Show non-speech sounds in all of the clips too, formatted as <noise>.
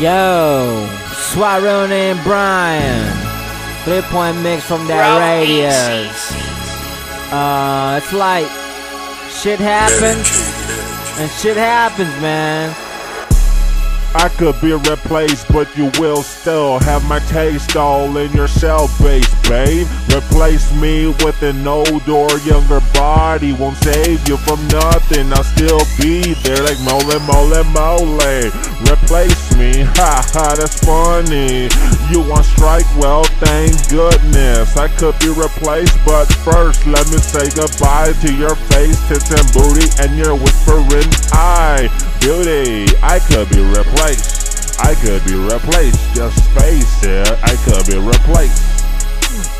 Yo, Swarone and Brian. Three point mix from that radius. Uh, it's like shit happens and shit happens, man. I could be replaced, but you will still have my taste all in your cell base, babe. Replace me with an older, younger body. Won't save you from nothing. I'll still be there like mole, mole, mole. Replace me, ha ha, that's funny. You want strike? Well, thank goodness. I could be replaced, but first let me say goodbye to your face, tits and booty, and your whispering eye. Beauty, I could be replaced. I could be replaced. Just face it, I could be replaced.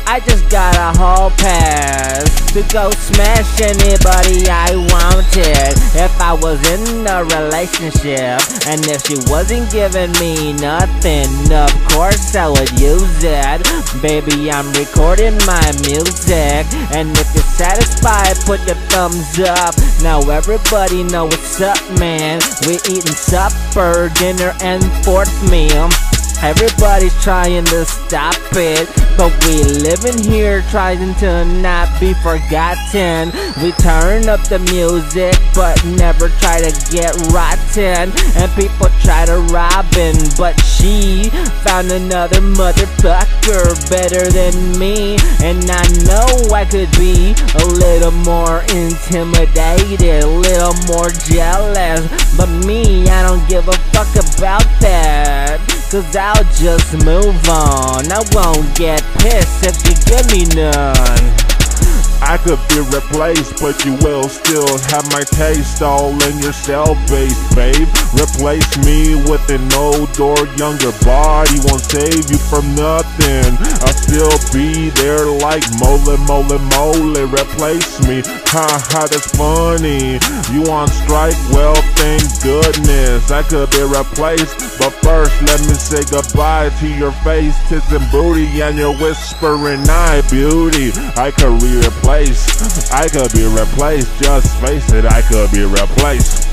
I just got a whole pass to go smash anybody I wanted. If I was in a relationship and if she wasn't giving me nothing, of course I would use it. Baby, I'm recording my music, and if you're satisfied, put your thumbs up. Now everybody know what's up, man. We eating supper, dinner, and fourth meal. Everybody's trying to stop it, but we living here trying to not be forgotten. We turn up the music, but never try to get rotten. And people try to robbing, but she found another motherfucker better than me. And I know I could be a little more intimidated, a little more jealous. But me, I don't give a fuck about that. Cause I'll just move on. I won't get pissed if you give me none. I could be replaced, but you will still have my taste all in your cell base, babe. Replace me with an older, younger body, won't save you from nothing. I'll still be there like mole, mole, mole. Replace me, ha ha, that's funny. You on strike? Well, thank goodness. I could be replaced, but first let me say goodbye to your face, tits and booty, and your whispering eye beauty. I could be replaced. I could be replaced. Just face it, I could be replaced.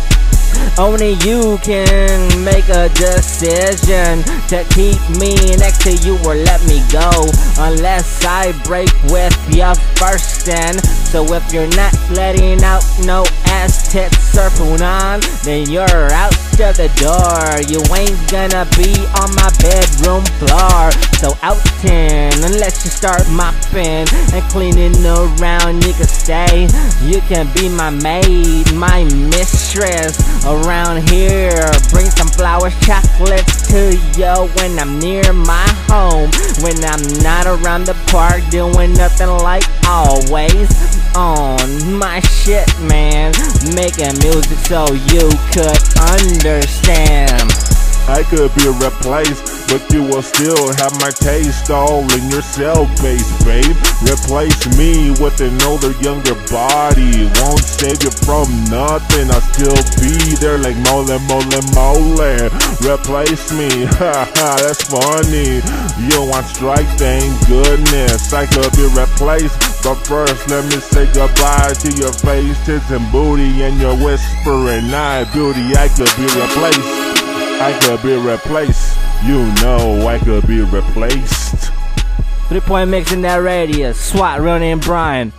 Only you can make a decision to keep me next to you or let me go. Unless I break with you first, then. So if you're not letting out no tits surfing on, then you're out to the door. You ain't gonna be on my bedroom floor. So out 10, unless you start mopping and cleaning around, you can stay. You can be my maid, my mistress around here. Bring some flowers, chocolates to you when I'm near my home. When I'm not around the park doing nothing like always. On my shit, man. Making music so you could understand. I could be replaced, but you will still have my taste all in your cell base, babe. Replace me with an older, younger body. Won't save you from nothing. I'll still be there like mole, mole, mole. Replace me, <laughs> ha ha, that's funny. You want strike, thank goodness. I could be replaced, but first let me say goodbye to your face, tits and booty, and your whispering eye beauty. I could be replaced. I could be replaced. You know I could be replaced. Three point mix in that radius. SWAT, Ronnie and Brian.